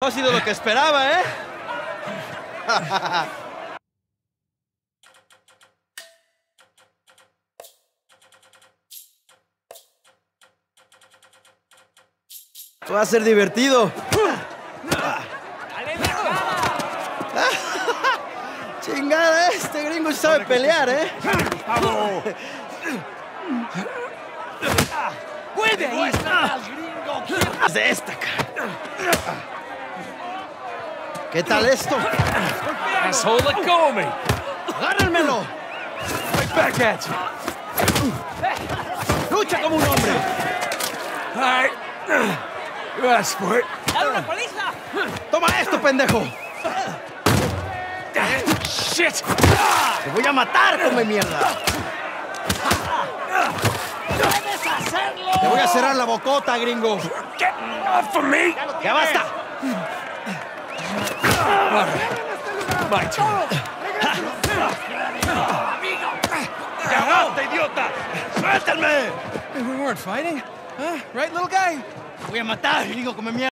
No ha sido lo que esperaba, ¿eh? Va a ser divertido. Chingada, este gringo sabe pelear, ¿eh? Haz de esta, cara. ¿Qué tal esto? Asshole, let go of me! ¡Agárrenmelo! Right back at you! ¡Lucha como un hombre! All right. You asked for it. ¡Toma esto, pendejo! Shit! ¡Te voy a matar, come mierda! ¡Te voy a cerrar la bocota, gringo! Get off of me! ¡Ya basta! My turn. ¡Suéltame! We weren't fighting. Huh? Right, little guy? Voy a matar, gringo, come mierda!